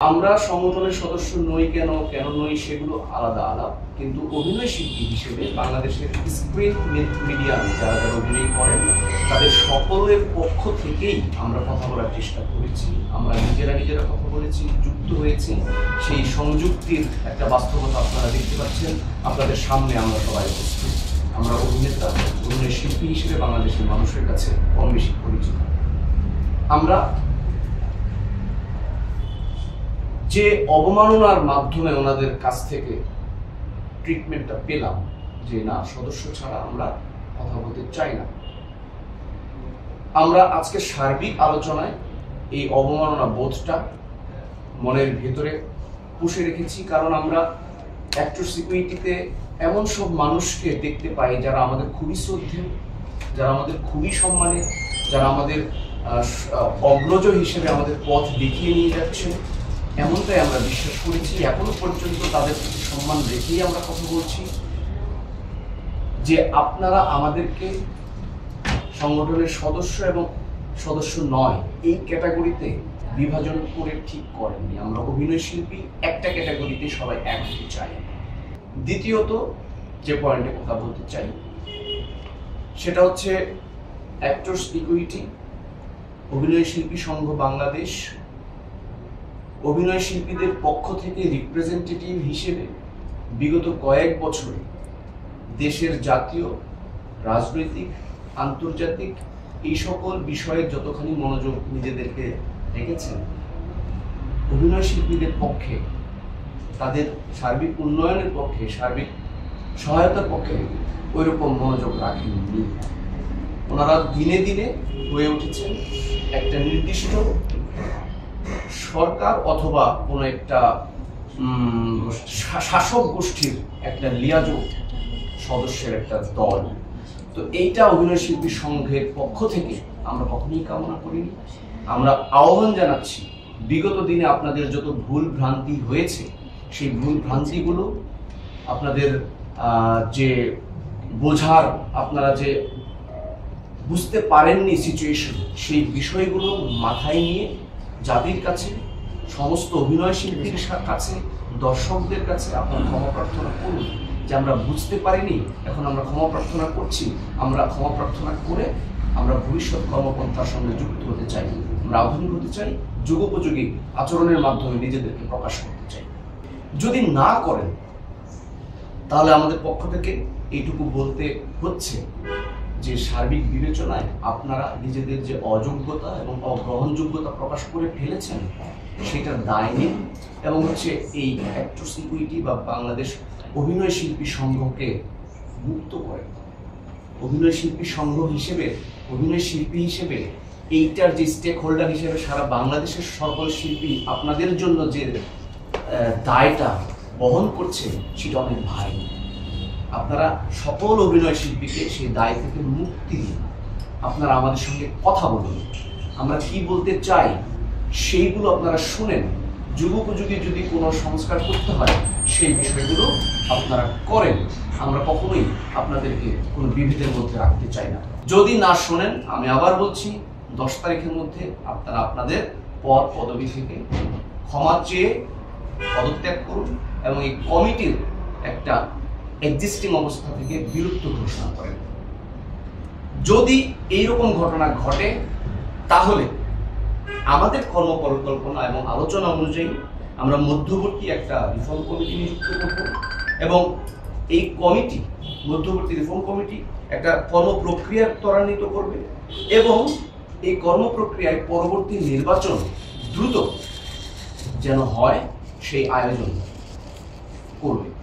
আমরা সংগঠনের সদস্য নই কেন কেন নই সেগুলো আলাদা আলাপ। কিন্তু অভিনয় শিল্পী হিসেবে বাংলাদেশের স্ক্রিন মিডিয়ামে যারা যারা অভিনয় করেন, তাদের সকলের পক্ষ থেকেই আমরা কথা বলার চেষ্টা করেছি। আমরা নিজেরা নিজেরা কথা বলেছি, যুক্ত হয়েছি। সেই সংযুক্তির একটা বাস্তবতা আপনারা দেখতে পাচ্ছেন। আপনাদের সামনে আমরা সবাই উপস্থিত। আমরা অভিনেতা, অভিনয় শিল্পী হিসেবে বাংলাদেশের মানুষের কাছে কম বেশি পরিচিত। আমরা যে অবমাননার মাধ্যমে ওনাদের কাছ থেকে ট্রিটমেন্টটা পেলাম, যে না, সদস্য ছাড়া আমরা কথা বলতে চাই না। আমরা আজকে সার্বিক আলোচনায় এই অবমাননা বোধটা মনের ভেতরে পুষে রেখেছি, কারণ আমরা অ্যাক্টর সিকিউরিটিতে এমন সব মানুষকে দেখতে পাই যারা আমাদের খুবই শ্রদ্ধেয় যারা আমাদের খুবই সম্মানে, যারা আমাদের অগ্রজ হিসেবে আমাদের পথ দেখিয়ে নিয়ে যাচ্ছেন এমনটাই আমরা বিশ্বাস করেছি, এখনও পর্যন্ত তাদের প্রতি সম্মান রেখেই আমরা কথা বলছি, যে আপনারা আমাদেরকে সংগঠনের সদস্য এবং সদস্য নয়, এই ক্যাটাগরিতে বিভাজন করে ঠিক করেননি। আমরা অভিনয় শিল্পী একটা ক্যাটাগরিতে সবাই এক হতে চাই। দ্বিতীয়ত, যে পয়েন্টে কথা বলতে চাই, সেটা হচ্ছে অ্যাক্টর্স ইকুইটি অভিনয় শিল্পী সংঘ বাংলাদেশ অভিনয় শিল্পীদের পক্ষ থেকে রিপ্রেজেন্টেটিভ হিসেবে বিগত কয়েক বছরে দেশের জাতীয়, রাজনৈতিক, আন্তর্জাতিক এই সকল বিষয়ে যতখানি মনোযোগ নিজেদেরকে রেখেছেন, অভিনয় শিল্পীদের পক্ষে, তাদের সার্বিক উন্নয়নের পক্ষে, সার্বিক সহায়তার পক্ষে ওইরকম মনোযোগ রাখেননি। ওনারা দিনে দিনে হয়ে উঠেছেন একটা নির্দিষ্ট সরকার অথবা কোনো একটা শাসক গোষ্ঠীর একটা লিয়াজো সদস্যের একটা দল। তো এইটা অভিনয় শিল্পী সংঘের পক্ষ থেকে আমরা কখনোই কামনা করিনি। আমরা আহ্বান জানাচ্ছি, বিগত দিনে আপনাদের যত ভুল ভ্রান্তি হয়েছে, সেই ভুল ভ্রান্তিগুলো আপনাদের যে বোঝার, আপনারা যে বুঝতে পারেননি সিচুয়েশন সেই বিষয়গুলো মাথায় নিয়ে জাতির কাছে সমস্ত অভিনয় শিল্পীর কাছে দর্শকদের কাছে আপনার ক্ষমা প্রার্থনা করুন। যে আমরা বুঝতে পারিনি এখন আমরা ক্ষমা প্রার্থনা করছি। আমরা ক্ষমা প্রার্থনা করে আমরা ভবিষ্যৎ কর্মপন্থার সঙ্গে যুক্ত হতে চাই। আমরা আধুনিক হতে চাই যুগোপযোগী আচরণের মাধ্যমে নিজেদেরকে প্রকাশ করতে চাই। যদি না করেন তাহলে আমাদের পক্ষ থেকে এইটুকু বলতে হচ্ছে যে সার্বিক বিবেচনায় আপনারা নিজেদের যে অযোগ্যতা এবং অগ্রহণযোগ্যতা প্রকাশ করে ফেলেছেন সেটার দায় নিন এবং হচ্ছে এই অ্যাক্টর সিকিউরিটি বা বাংলাদেশ অভিনয় শিল্পী সংঘকে মুক্ত করেন। অভিনয় শিল্পী সংঘ হিসেবে, অভিনয় শিল্পী হিসেবে এইটার যে স্টেক হোল্ডার হিসেবে সারা বাংলাদেশের সকল শিল্পী আপনাদের জন্য যে দায়টা বহন করছে, সেটা অনেক ভাই আপনারা সকল অভিনয় শিল্পীকে সেই দায় থেকে মুক্তি দিন। আপনারা আমাদের সঙ্গে কথা বলুন। আমরা কি বলতে চাই সেইগুলো আপনারা শুনেন। যুগোপযোগী যদি কোনো সংস্কার করতে হয়, সেই বিষয়গুলো আপনারা করেন। আমরা কখনোই আপনাদেরকে কোনো বিভেদের মধ্যে রাখতে চাই না। যদি না শোনেন, আমি আবার বলছি, দশ তারিখের মধ্যে আপনারা আপনাদের পদ পদবি থেকে ক্ষমা চেয়ে পদত্যাগ করুন এবং এই কমিটির একটা এক্সিস্টিং অবস্থা থেকে বিলুপ্ত ঘোষণা করেন। যদি এইরকম ঘটনা ঘটে, তাহলে আমাদের কর্ম পরিকল্পনা এবং আলোচনা অনুযায়ী আমরা মধ্যবর্তী একটা রিফর্ম কমিটি নিযুক্ত করব এবং এই কমিটি মধ্যবর্তী রিফর্ম কমিটি একটা কর্ম প্রক্রিয়া ত্বরান্বিত করবে এবং এই কর্ম প্রক্রিয়ায় পরবর্তী নির্বাচন দ্রুত যেন হয়, সেই আয়োজন করবে।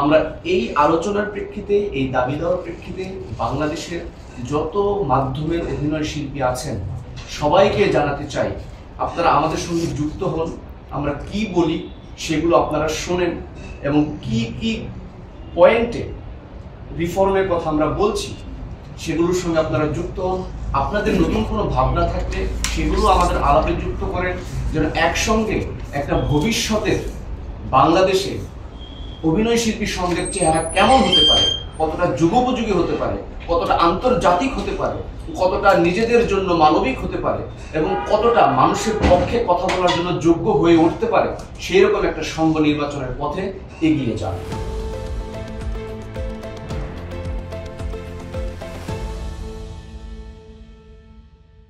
আমরা এই আলোচনার প্রেক্ষিতে, এই দাবি দেওয়ার প্রেক্ষিতে বাংলাদেশের যত মাধ্যমের অভিনয় শিল্পী আছেন, সবাইকে জানাতে চাই, আপনারা আমাদের সঙ্গে যুক্ত হন, আমরা কি বলি সেগুলো আপনারা শোনেন এবং কি কি পয়েন্টে রিফর্মের কথা আমরা বলছি সেগুলোর সঙ্গে আপনারা যুক্ত হন। আপনাদের নতুন কোনো ভাবনা থাকলে সেগুলো আমাদের আলাপে যুক্ত করেন, যেন একসঙ্গে একটা ভবিষ্যতের বাংলাদেশে অভিনয় শিল্পীর সঙ্গে চেহারা কেমন হতে পারে? কতটা যুগোপযোগী হতে পারে? কতটা আন্তর্জাতিক হতে পারে? কতটা নিজেদের জন্য মানবিক হতে পারে? এবং কতটা মানুষের পক্ষে কথা বলার জন্য যোগ্য হয়ে উঠতে পারে? সেই রকম একটা সঙ্গ নির্বাচনের পথে এগিয়ে যান।